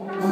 Amen.